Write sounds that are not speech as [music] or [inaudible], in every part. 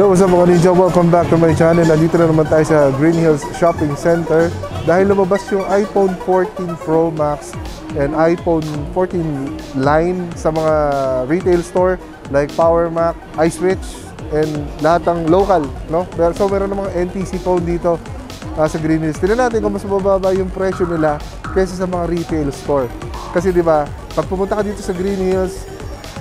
Hello, up mga ninja? Welcome back to my channel. Nandito na naman tayo sa Green Hills Shopping Center dahil lumabas yung iPhone 14 Pro Max and iPhone 14 line sa mga retail store like Power Mac, iSwitch, and lahat ng local, no? So meron ng mga NTC phone dito uh, sa Green Hills. Tingnan natin kung mas mababa yung presyo nila kaysa sa mga retail store. Kasi 'di ba, pag pumunta ka dito sa Green Hills,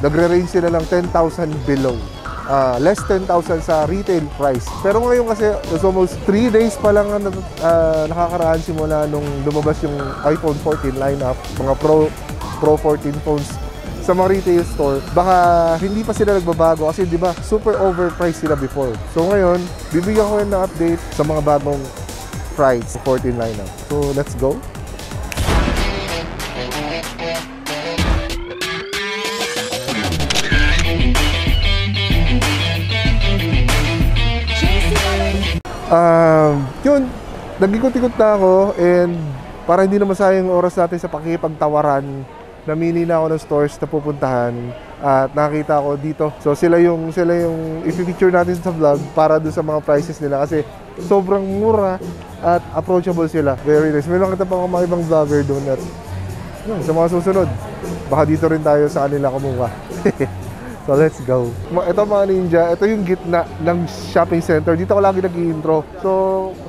nagre-range sila lang 10,000 below uh, less 10,000 sa retail price. Pero ngayon kasi it's almost 3 days pa lang uh, nakakaraan simula nung lumabas yung iPhone 14 lineup, mga Pro Pro 14 phones sa mga retail store, baka hindi pa sila nagbabago kasi 'di ba, super overpriced sila before. So ngayon, bibigyan ko ng update sa mga bagong price 14 lineup. So let's go. Um, yun, nag-ikot-ikot na ako and para hindi na masayang oras natin sa pakikipagtawaran, namili na ako ng stores na pupuntahan at nakita ko dito. So sila yung sila yung i-feature natin sa vlog para doon sa mga prices nila kasi sobrang mura at approachable sila. Very nice. May nakita pa ako mga ibang vlogger doon at yun, sa mga susunod. Baka dito rin tayo sa kanila kumuha. [laughs] So let's go. Ito mga ninja, ito yung gitna ng shopping center. Dito ako lagi nag-intro. So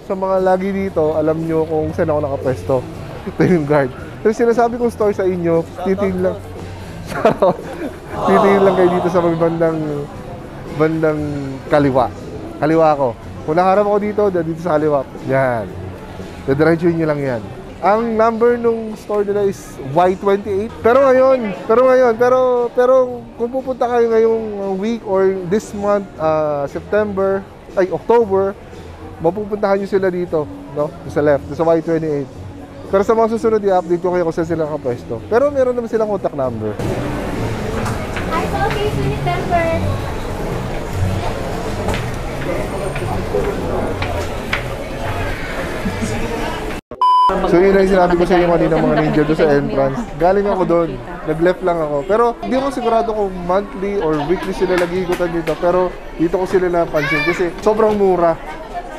sa mga lagi dito, alam nyo kung saan ako nakapwesto. [laughs] Ito yung guard. Pero sinasabi kong store sa inyo, titingin lang. [laughs] titingin lang kayo dito sa bandang bandang kaliwa. Kaliwa ko. Kung nakaharap ako dito, dito sa kaliwa. Yan. Dediretso nyo lang yan. Ang number nung store nila is Y28. Pero ngayon, pero ngayon, pero pero kung pupunta kayo ngayong week or this month, uh, September, ay October, mapupuntahan niyo sila dito, no? Sa left, sa Y28. Pero sa mga susunod i-update ko kayo kung saan sila nakapwesto. Pero meron naman silang contact number. Hi po, okay, Temper. So yun ang sinabi ko sa inyo kanina mga ninja doon sa entrance. Galing ako doon. Nag-left lang ako. Pero hindi ako sigurado kung monthly or weekly sila nag-iikutan dito. Pero dito ko sila napansin kasi sobrang mura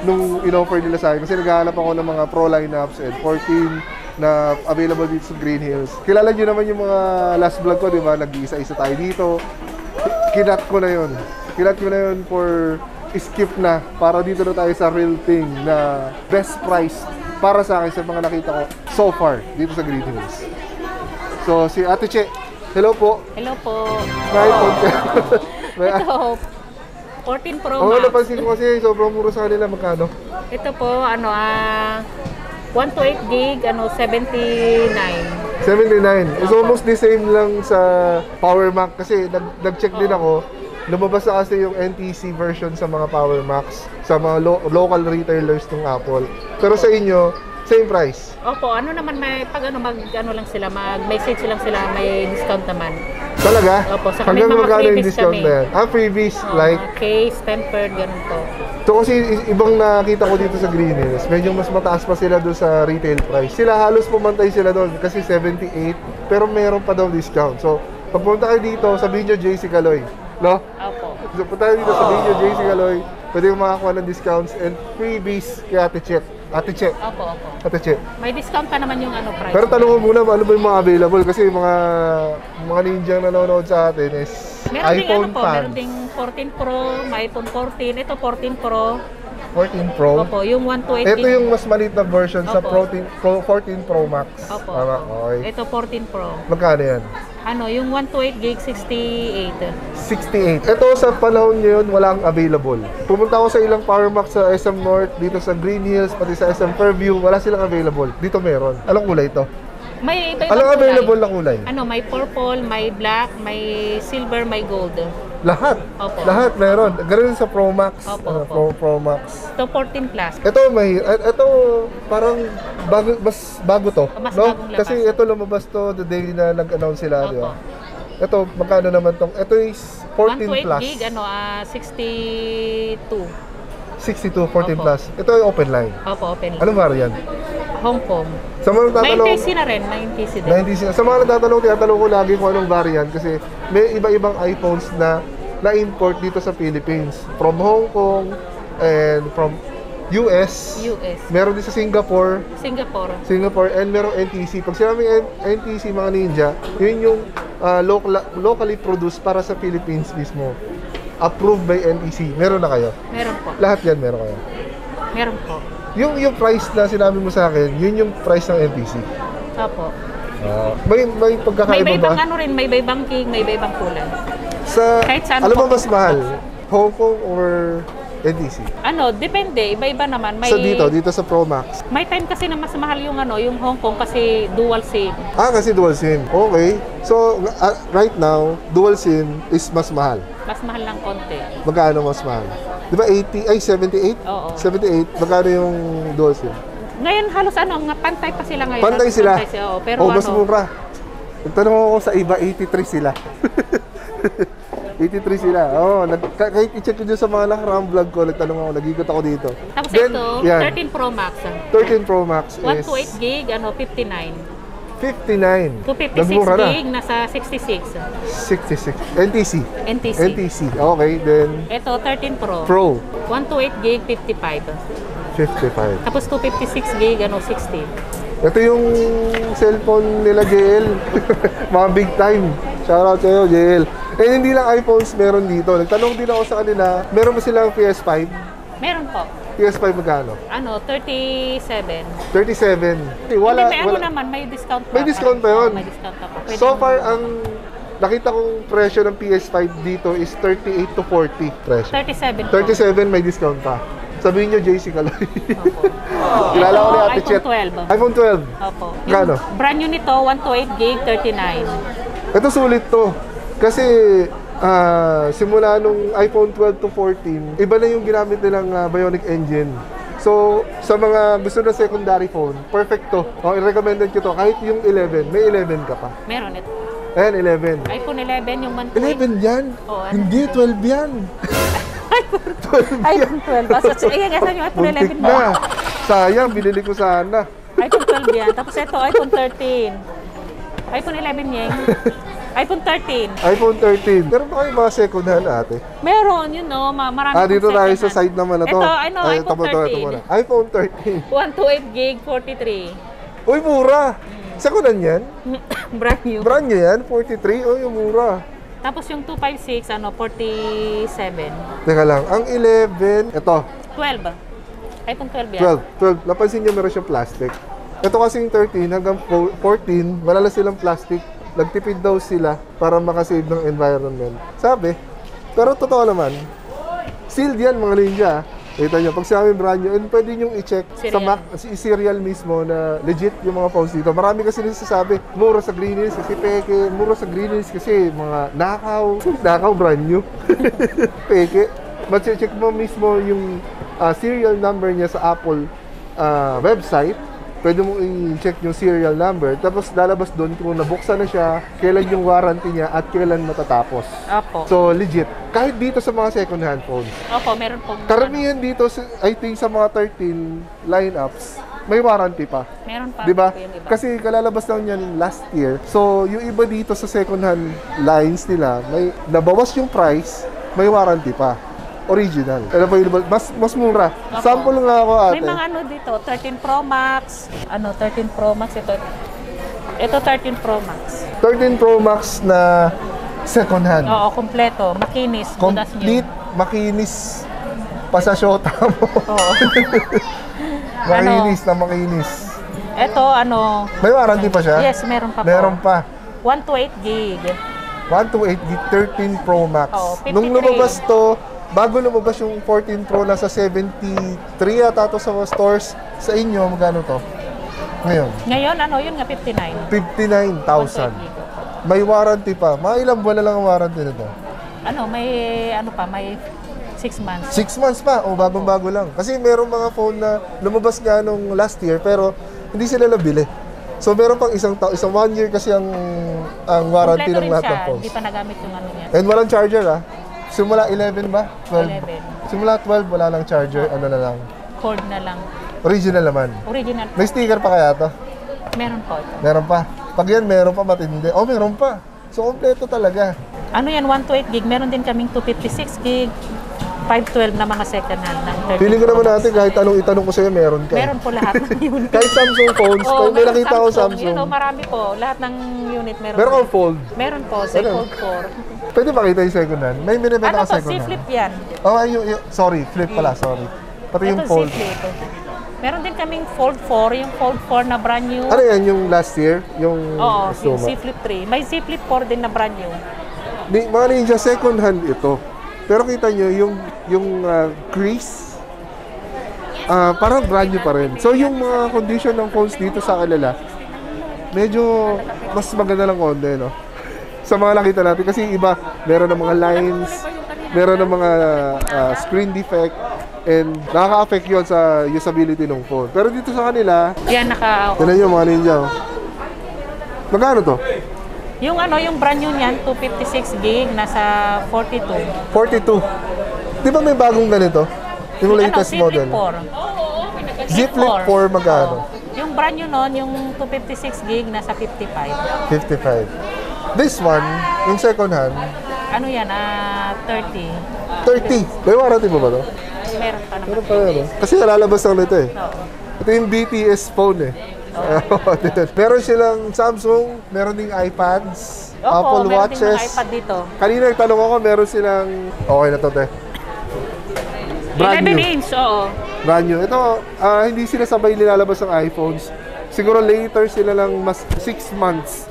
nung in-offer nila sa akin. Kasi naghahanap ako ng mga pro lineups and 14 na available dito sa Green Hills. Kilala niyo naman yung mga last vlog ko, di ba? Nag-iisa-isa tayo dito. Kinat ko na yun. Kinat ko na yun for skip na para dito na tayo sa real thing na best price para sa akin sa mga nakita ko so far dito sa Green Hills. So si Ate Che, hello po. Hello po. May iPhone ka. [laughs] May Ito, 14 Pro Oo, Max. napansin ko kasi sobrang mura sa kanila magkano. Ito po, ano, ah, 128 gig, ano, 79. 79. It's almost the same lang sa Power Mac kasi nag- nag-check din ako. Lumabas na kasi yung NTC version sa mga Power Max sa mga lo- local retailers ng Apple. Pero sa inyo, same price. Opo, ano naman may pag ano mag ano lang sila, mag-message lang sila, may discount naman. Talaga? Opo, may Hanggang mga freebies discount kami. na yan? Ah, freebies. Oh, Like, case, tempered, ganun po. So kasi i- ibang nakita ko dito sa Green Hills, medyo mas mataas pa sila doon sa retail price. Sila halos pumantay sila doon kasi 78, pero meron pa daw discount. So, pag pumunta kayo dito, sabihin nyo JC Caloy. No? Opo. So, punta kayo dito, sabihin nyo JC Caloy, pwede kang makakuha ng discounts and freebies kay Ate Che. Ate Che. Opo, opo. Ate Che. May discount pa naman yung ano price. Pero tanong mo muna, ano ba yung mga available? Kasi yung mga mga ninja na nanonood sa atin is Meron ding ano iPhone po, fans. meron ding 14 Pro, may iPhone 14. Ito 14 Pro. 14 Pro. Opo, yung 128 Ito yung mas maliit na version sa Opo. 14 Pro, 14 Pro Max. Opo. Tama, opo. okay. Ito 14 Pro. Magkano yan? Ano, yung 128 gig 68. 68. Ito sa panahon ngayon, walang available. Pumunta ako sa ilang Power Max sa SM North, dito sa Green Hills, pati sa SM Fairview, wala silang available. Dito meron. Anong kulay ito? May iba Anong available na kulay? Ano, may purple, may black, may silver, may gold. Lahat. Opo. Lahat meron. Ganun sa Pro Max. Opo, Ano, opo. Pro, Pro Max. Ito 14 plus. Ito may et- ito parang bago mas bago to, Mas no? bagong labas. Kasi ito lumabas to the day na nag-announce sila, di ba? Opo. Ito magkano naman tong? Ito is 14 128 plus. gig, ano, ah 62. 62 14 Opo. plus. Ito ay open line. Opo, open. Anong variant? Hong Kong. Sa mga nagtatanong, NTC na rin, may NTC din. 90 Sa mga nagtatanong, tinatanong ko lagi kung anong variant kasi may iba-ibang iPhones na na import dito sa Philippines. From Hong Kong and from US. US. Meron din sa Singapore. Singapore. Singapore and meron NTC. Pag sinabi NTC mga ninja, yun yung ah, local, locally produced para sa Philippines mismo. Approved by NTC. Meron na kayo. Meron po. Lahat yan meron kayo. Meron po. Yung yung price na sinabi mo sa akin, yun yung price ng NTC. Opo. may may May pagkakaiba ba? iba-ibang ano rin, may iba-ibang king, may iba-ibang kulay. Sa Kahit saan alam mo po. mas mahal? Hong Kong or NTC? Ano, depende, iba-iba naman. May, Sa dito, dito sa Pro Max. May time kasi na mas mahal yung ano, yung Hong Kong kasi dual SIM. Ah, kasi dual SIM. Okay. So, ah, right now, dual SIM is mas mahal. Mas mahal ng konti. Magkano mas mahal? Di ba 80, ay 78? Oo. 78, magkano yung dual SIM? Ngayon halos ano, pantay pa sila ngayon. Pantay sila? Pantay sila, oo. Pero oh, mas ano, mura. Nagtanong ako sa iba, 83 sila. [laughs] 83 sila. Oo, oh, nag, ka- kahit i-check ko dyan sa mga nakaraang vlog ko, nagtanong ako, nag-ikot ako dito. Tapos Then, ito, yan, 13 Pro Max. ah. 13 Pro Max is 128 gig, ano, 59. 59. 256 Nagmura na. gig, nasa 66. 66. NTC. NTC. NTC. Okay, then Ito, 13 Pro. Pro, 128 gig, 55. 55. Tapos 256 gig, ano, 60. Ito yung cellphone nila, JL. [laughs] Mga big time. Shoutout sa'yo, JL. Eh, hindi lang iPhones meron dito. Nagtanong din ako sa kanila, meron ba silang PS5? Meron po. PS5 magkano? Ano, 37. 37. Wala, Hindi, may ano wala. naman, may discount pa. May discount pa yun? May discount pa. Pwede So mo- far, ang nakita kong presyo ng PS5 dito is 38 to 40 presyo. 37 po. 37 may discount pa. Sabihin nyo, JC Kaloy. Opo. [laughs] Kilala ko ni Ate iPhone Chet. 12. iPhone 12. Opo. Yung brand new nito, 128 gig, 39. Ito sulit to. Kasi ah, simula nung iPhone 12 to 14, iba na yung ginamit nilang ah, Bionic Engine. So, sa mga gusto ng secondary phone, perfect to. Oh, i-recommended ko to. Kahit yung 11, may 11 ka pa. Meron ito. Ayan, 11. iPhone 11 yung 128. 11 yan? Oo, ano? Hindi, 12 yan. [laughs] iPhone 12. Basta, ayan, asan yung iPhone Muntik 11 mo? na. Sayang, binili ko sana. iPhone 12 yan. Tapos ito, iPhone 13. iPhone 11 yan. [laughs] iPhone 13. iPhone 13. Meron ba kayo mga second hand ate? Meron, yun no, ma- marami Ah, dito tayo sa side naman na to. Ito, ano, Ay, iPhone tama, tama, tama na. 13. iPhone 13. 128 [laughs] gig, 43. Uy, mura. Second hand yan? [laughs] Brand new. Brand new yan? 43? Uy, mura. Tapos yung 256, ano, 47. Teka lang, ang 11, ito, 12. iPhone 12 yan. 12. 12. Napansin nyo meron siyang plastic. Ito kasing 13 hanggang fo- 14, wala na silang plastic. Nagtipid daw sila para makasave ng environment. Sabi, pero totoo naman, sealed yan mga ninja. Kita nyo, pag sinabi brand new, and pwede nyo i-check sa. Mac, si serial mismo na legit yung mga phones dito. Marami kasi nagsasabi, mura sa Green Hills kasi peke, mura sa Green Hills kasi mga nakaw. [laughs] Nakaw brand new. [laughs] peke. Mag-check mo mismo yung ah, serial number niya sa Apple ah, website. Pwede mo i-check yung serial number. Tapos lalabas doon kung nabuksan na siya, kailan yung warranty niya at kailan matatapos. Opo. So legit. Kahit dito sa mga second hand phones. Opo, meron pong... Karamihan dito, sa- I think sa mga 13 lineups, may warranty pa. Meron pa. Di ba? po. Kasi kalalabas lang yan last year. So, yung iba dito sa second hand lines nila, may nabawas yung price, may warranty pa. Original. Available. Mas, mas mura. Opo. Sample nga ako ate. May mga ano dito, 13 Pro Max. Ano, 13 Pro Max ito. Ito 13 Pro Max. 13 Pro Max na second hand. Oo, kompleto. Makinis. Complete, makinis pa sa shota mo. Oo. [laughs] makinis na makinis. ito, ano, May warranty pa siya? yes, meron pa po. Meron pa. 128 gig. 128 gig 13 Pro Max. Oo, 53. Nung lumabas to, bago lumabas yung 14 Pro, nasa 73 yata to sa stores. Sa inyo, magkano to? Ngayon, Ngayon, ano, yun nga, 59. 59,000. 128 gig. May warranty pa. Mga ilang buwan na lang ang warranty nito? Ano, may, ano pa, may 6 months. 6 months pa. O, bagong-bago lang. Kasi merong mga phone na lumabas nga nung last year, pero hindi sila nabili. So, meron pang isang taon, isang one year kasi ang ang warranty Kompleto ng lahat siya. ng phones. Hindi pa nagamit yung ano niya. And walang charger ah. Simula 11 ba? 12. 11. Simula 12, wala lang charger. Ano na lang. Cord na lang. Original naman. Original. May sticker pa kaya to? Meron po ito. Meron pa. Pag yan, meron pa matindi. Oh, meron pa. So, kompleto talaga. Ano yan, 128 gig. Meron din kaming 256 gig. 512 na mga second hand ng 30 Pili ko naman natin kahit anong itanong ko sa'yo, meron ka. eh. Meron po lahat ng [laughs] unit. Kahit Samsung phones, pag may nakita ko Samsung, Ito, marami po. Lahat ng unit meron. meron kang fold. Meron po, sa? Fold 4. Pwede makita yung second hand. May binibenta Ano ka second hand. Flip yan. Oh, ay, yung, yung- sorry, flip pala, sorry. Pati yung Ito, fold. Flip. Meron din kaming Fold 4, yung Fold 4 na brand new. Ano yan, yung last year? Yung Oo, yung Suma? Z Flip 3. May Z Flip 4 din na brand new. Ni, mga ninja, second hand ito. Pero kita nyo, yung, yung ah, crease, ah, parang brand new pa rin. So, yung mga condition ng phones dito sa Alala, medyo mas maganda lang konti, no? Sa mga nakita natin. Kasi iba, meron ng mga lines, meron ng mga ah, screen defect, and nakaka-affect yun sa usability ng phone. Pero dito sa kanila, Yan, naka... Tignan nyo mga ninja. oh. Magkano to? Yung ano, yung brand new niyan, 256 gig, nasa 42. 42. Di ba may bagong ganito? Yung latest ano, model. Z Flip 4. Flip 4 magkano? Yung brand new nun, yung 256 gig, nasa 55. 55. This one, yung second hand, Ano yan, ah, 30. 30. May warranty ba ba to? Meron pa naman. Meron pa no? Kasi nalalabas lang nito eh. Oo. Ito yung BTS phone eh. [laughs] meron silang Samsung, meron ding iPads, Opo, Apple meron din Watches. mga iPad dito. Kanina nagtanong ako, meron silang... Okay na to, te. Brand 11 new. inch, oo. Brand new. Ito, ah, hindi sila sabay nilalabas ng iPhones. Siguro later sila lang mas 6 months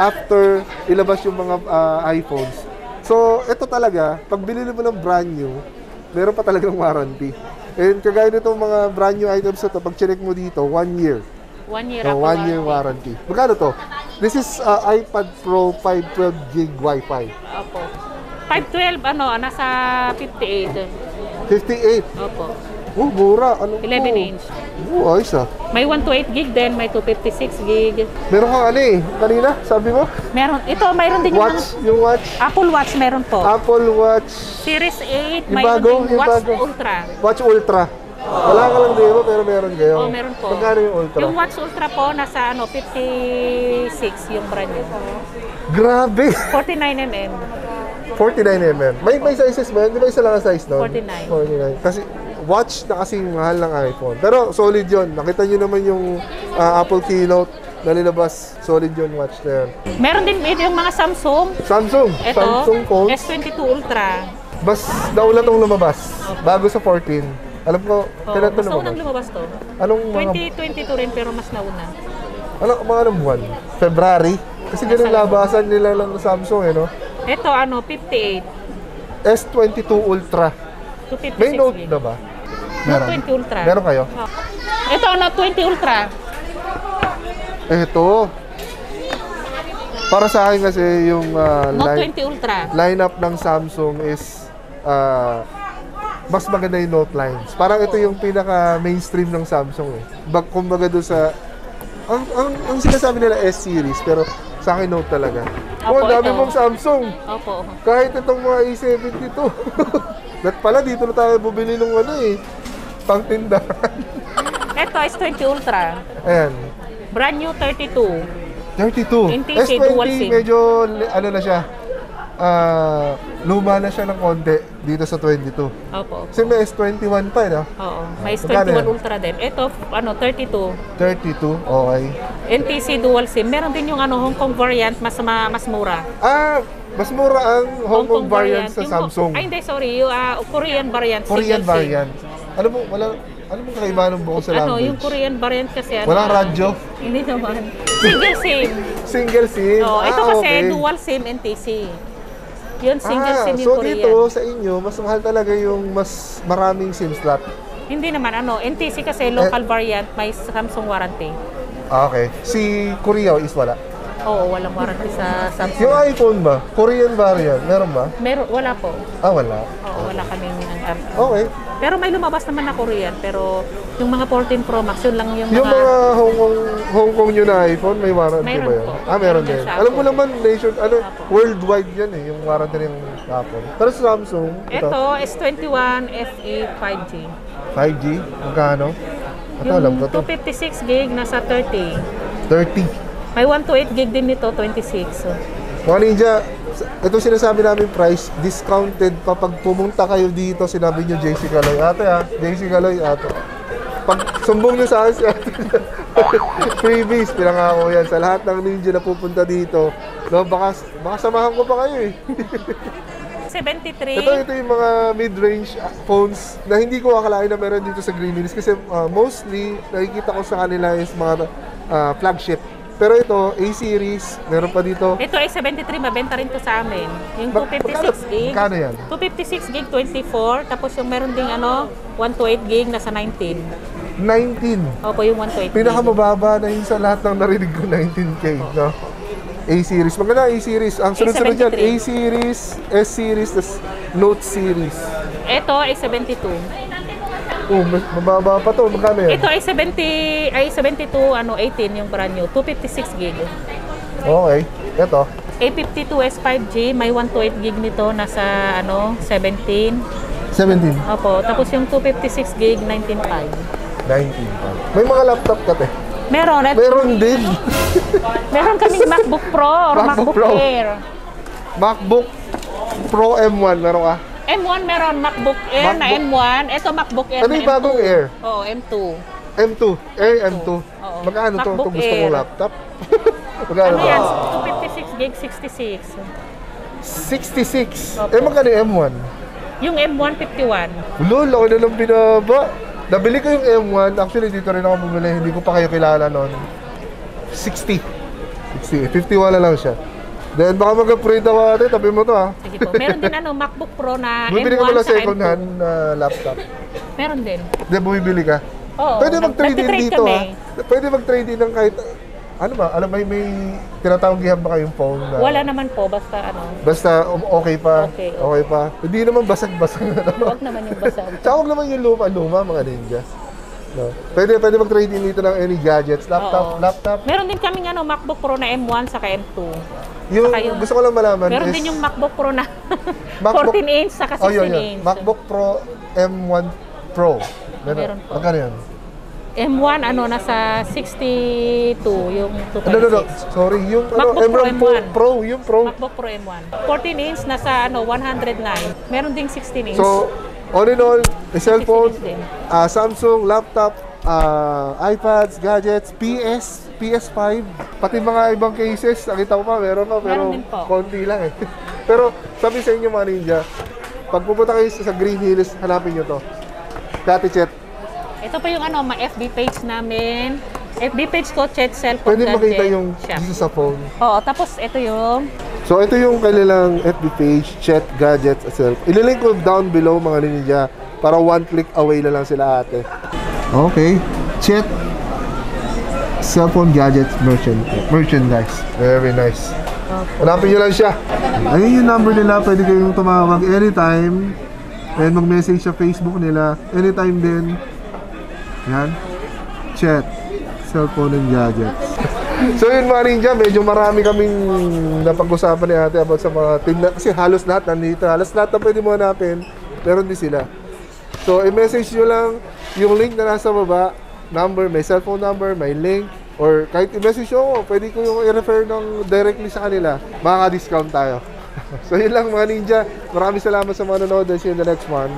after ilabas yung mga ah, iPhones. So, ito talaga, pag binili mo ng brand new, meron pa talagang warranty. And kagaya nitong mga brand new items na to, pag chinek mo dito, 1 year. One year ako. 1 year warranty. Magkano to? This is ah, iPad Pro 512 gig Wi-Fi. Opo. 512, ano, nasa 58. 58. Opo. Oh, mura. Ano 11 to? inch. Oh, ayos ah. May 128 gig din, may 256 gig. Meron kang ano eh, kanina, sabi mo? Meron, ito, mayroon din yung Watch, yung watch, Apple Watch meron po. Apple Watch, Series 8, Yung mayroon bago, din yung Watch bago. Ultra. Watch Ultra. Wala ka lang demo pero meron kayo. Oh, meron po. Magkano yung Ultra? Yung Watch Ultra po, nasa ano, 56 yung brand new. Grabe! 49mm. 49mm. May may sizes ba yun? Di ba isa lang ang size nun? 49. 49. Kasi watch na kasing mahal ng iPhone. Pero solid yon. Nakita nyo naman yung ah, Apple Keynote na nilabas. Solid yon watch na yun. Meron din ito yung mga Samsung. Samsung. Ito, Samsung phones. S22 Ultra. Bas, nauna tong lumabas. Bago sa 14. Alam ko, Oh, kailan to mas naunang lumabas? lumabas to. Anong mga 2022 rin pero mas nauna. Ano, mga anong buwan? February? Kasi ganun labasan nila lang ng Samsung eh, no? Ito ano, 58. S22 Ultra. 256 May Note na ba? Note 20 Ultra. Meron kayo? Oh. Ito ano, 20 Ultra. Eto. Para sa akin kasi yung ah, Note line, 20 Ultra. lineup ng Samsung is ah, mas maganda yung Note lines. Parang ito yung pinaka mainstream ng Samsung eh. Bag, kumbaga doon sa ang, ang, ang sinasabi nila S series pero sa akin Note talaga. Oh, Opo, ang dami ito. mong Samsung. Opo. Kahit itong mga A72. [laughs] That pala, dito na tayo bumili ng ano eh. Pang tindahan. Ito is 20 Ultra. Ayan. Brand new 32. 32. NTC S20 dual SIM. medyo ano na siya. Ah, luma na siya ng konti dito sa 22. Opo. Kasi may S21 pa eh, no? Oo. May Magkano yan? S21 Ultra din. Ito, ano, 32. 32, okay. NTC dual SIM. Meron din yung ano, Hong Kong variant, mas ma, mas mura. Ah, mas mura ang Hong Kong variant sa Yung- Samsung. Ay, hindi, sorry. Yung ah, Korean variant. Korean variant. Ano mo, wala, ano mo kaibahan ng buong sa Ano, language? yung Korean variant kasi ano. Walang radyo? Hindi naman. Single SIM. Single SIM? Oh, ito Ah, kasi okay. dual SIM NTC. Yun, single ah, SIM yung so Korean. dito sa inyo, mas mahal talaga yung mas maraming SIM slot. Hindi naman, ano, NTC kasi Eh. local variant, may Samsung warranty. Ah, okay. Si Korea is wala. Oo, walang warranty sa Samsung. Yung iPhone ba? Korean variant, meron ba? Meron, wala po. Ah, wala. Oo, wala kaming um, Okay. Pero may lumabas naman na Korean, pero yung mga 14 Pro Max, yun lang yung mga... Yung mga Hong Kong, Hong Kong yun na iPhone, may warranty Mayroon ba yun? po. Ah, meron Meron din. Alam ko naman, nation, ano, worldwide yan eh, yung warranty ng Apple. Pero sa Samsung, ito, Ito, S21 FE 5G. 5G, magkano? Ito, alam ko to. 256 gig, nasa 30. 30. May 128 gig din nito, 26. So, Mga ninja, ito sinasabi namin price, discounted pa pag pumunta kayo dito, sinabi nyo JC Galoy. Ate ha, JC Galoy, ate. Pag sumbong nyo sa akin si ate, [laughs] freebies, pinangako yan. Sa lahat ng ninja na pupunta dito, no, baka, baka samahan ko pa kayo eh. [laughs] 73. Ito, ito yung mga mid-range phones na hindi ko akalain na meron dito sa Green Hills kasi uh, mostly nakikita ko sa kanila is mga uh, flagship. Pero ito, A-series, meron pa dito. Ito ay 73, mabenta rin to sa amin. Yung Mag- 256 gig. Magkano yan? 256 gig 24, tapos yung meron ding ano, 128 gig nasa 19. 19. Opo, yung 128 gig. Pinakamababa na yun sa lahat ng narinig ko, 19K, no? A-series. Maganda A-series. Ang sunod-sunod dyan, A73. A-series, S-series, Note series. Ito ay 72. Oh, mas mababa pa to. Magkano yan? Ito ay 70, ay 72, ano, 18 yung brand new. 256 gig. Okay. Ito. A52 S5G, may 128 gig nito, nasa ano, 17. 17. Opo, tapos yung 256 gig, 19.5. 19. May mga laptop ka, te. Meron, at Meron din. [laughs] meron kaming MacBook Pro or [laughs] MacBook MacBook, Pro. Air. MacBook Pro M1, meron ka? M1 meron, MacBook Air na MacBook. M1. Ito MacBook Air Ano na yung bagong M2. Air? Oo, M2. M2. Air M2. Oo. Magkano to? MacBook Ito gusto Air. laptop. [laughs] Magkano Ano to? yan? 256 gig, 66. 66. Opo. Eh, magkano yung M1? Yung M1, 51. Lol, ako na lang binaba. Nabili ko yung M1. Actually, dito rin ako bumili. Hindi ko pa kayo kilala noon. 60. 60. 51 na lang siya. Then, baka mag-upgrade ako ate. Tabi mo to ha. Sige po. Meron din ano, MacBook Pro na Bumibili ka M1 pala sa second M2. hand na laptop. Meron din. Hindi, bumibili ka. Oo. Pwede mag-trade in nagtitrade dito kami. ha. Pwede mag-trade in ng kahit... Ano ba? Alam may may tinatawagin ba kayong phone na... Wala naman po, basta ano. Basta um, okay pa. Okay, Okay pa. Hindi naman basag-basag na [laughs] naman. Huwag naman yung basa. Tsaka huwag naman yung luma-luma mga ninja. No. Pwede pwede mag-trade in dito ng any gadgets, laptop, Oo. laptop. Meron din kaming ano, MacBook Pro na M1 saka M2. Yung Saka yung- gusto ko lang malaman Meron is din yung MacBook Pro na [laughs] MacBook- 14 inch saka 16 Oh, yun, yun. inch. MacBook Pro M1 Pro. Meron po. Magkano yun? M1 ano nasa 62 yung 256. No, no, no. Sorry, yung ano, MacBook Pro M1 Pro, M1. Pro, yung Pro. MacBook Pro M1. 14 inch nasa ano 109. Meron ding 16 inch. So, all in all, a cellphone, 16 inch din. ah, Samsung, laptop, ah, iPads, gadgets, PS, PS5, pati mga ibang cases, nakita ko pa, meron pa, pero Meron konti lang eh. [laughs] pero sabi sa inyo mga ninja, pag pupunta kayo sa Green Hills, hanapin nyo to. Dati chat, Ito pa yung ano, ma FB page namin. FB page ko, Chet Cellphone pwede makita yung Shop. dito sa phone. Oo, tapos ito yung So ito yung kanilang FB page, chat, gadgets, itself. Ililink ko down below mga ninja para one click away na lang sila ate. Okay, chat, cellphone gadgets merchant merchandise. Very nice. Hanapin nyo lang siya. Ayun yung number nila, pwede kayong tumawag anytime. And mag-message sa Facebook nila. Anytime din. Yan. Chat. Cellphone and gadgets. [laughs] So yun mga ninja, medyo marami kaming napag-usapan ni ate about sa mga tinda. Kasi halos lahat nandito. Halos lahat na pwede mo hanapin, meron din sila. So i-message nyo lang yung link na nasa baba, number, may cellphone number, may link, or kahit i-message nyo ako, pwede ko yung i-refer ng directly sa kanila. Makaka-discount tayo. [laughs] so yun lang mga ninja. Maraming salamat sa mga nanonood see you in the next one.